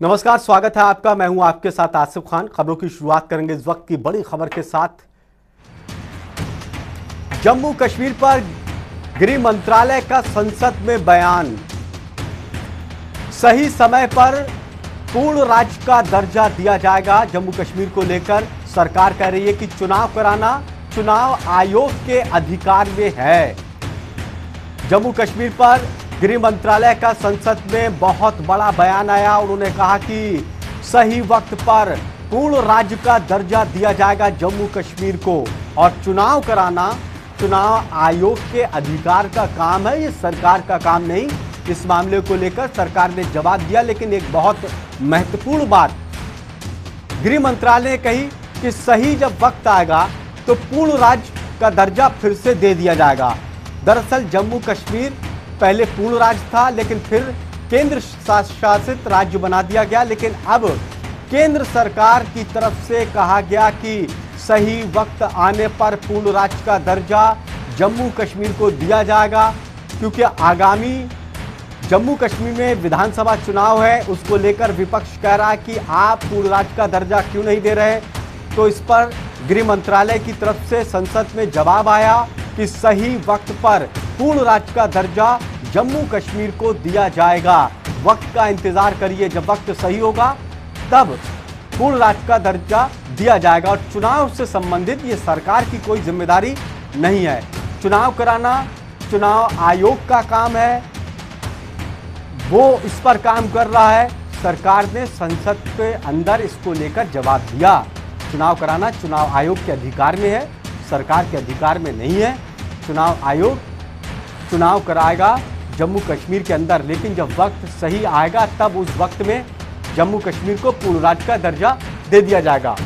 नमस्कार, स्वागत है आपका। मैं हूँ आपके साथ आसिफ खान। खबरों की शुरुआत करेंगे इस वक्त की बड़ी खबर के साथ। जम्मू कश्मीर पर गृह मंत्रालय का संसद में बयान। सही समय पर पूर्ण राज्य का दर्जा दिया जाएगा। जम्मू कश्मीर को लेकर सरकार कह रही है कि चुनाव कराना चुनाव आयोग के अधिकार में है। जम्मू कश्मीर पर गृह मंत्रालय का संसद में बहुत बड़ा बयान आया। उन्होंने कहा कि सही वक्त पर पूर्ण राज्य का दर्जा दिया जाएगा जम्मू कश्मीर को। और चुनाव कराना चुनाव आयोग के अधिकार का काम है, ये सरकार का काम नहीं। इस मामले को लेकर सरकार ने जवाब दिया, लेकिन एक बहुत महत्वपूर्ण बात। गृह मंत्रालय ने कही कि सही जब वक्त आएगा तो पूर्ण राज्य का दर्जा फिर से दे दिया जाएगा। दरअसल जम्मू कश्मीर पहले पूर्ण राज्य था, लेकिन फिर केंद्र शासित राज्य बना दिया गया। लेकिन अब केंद्र सरकार की तरफ़ से कहा गया कि सही वक्त आने पर पूर्ण राज्य का दर्जा जम्मू कश्मीर को दिया जाएगा, क्योंकि आगामी जम्मू कश्मीर में विधानसभा चुनाव है। उसको लेकर विपक्ष कह रहा है कि आप पूर्ण राज्य का दर्जा क्यों नहीं दे रहे? तो इस पर गृह मंत्रालय की तरफ़ से संसद में जवाब आया कि सही वक्त पर पूर्ण राज्य का दर्जा जम्मू कश्मीर को दिया जाएगा। वक्त का इंतज़ार करिए, जब वक्त सही होगा, तब पूर्ण राज्य का दर्जा दिया जाएगा। और चुनाव से संबंधित ये सरकार की कोई ज़िम्मेदारी नहीं है। चुनाव कराना चुनाव आयोग का काम है। वो इस पर काम कर रहा है। सरकार ने संसद के अंदर इसको लेकर जवाब दिया। चुनाव कराना चुनाव आयोग के अधिकार में है। सरकार के अधिकार में नहीं है। चुनाव आयोग चुनाव कराएगा। जम्मू कश्मीर के अंदर। लेकिन जब वक्त सही आएगा, तब उस वक्त में जम्मू कश्मीर को पूर्ण राज्य का दर्जा दे दिया जाएगा।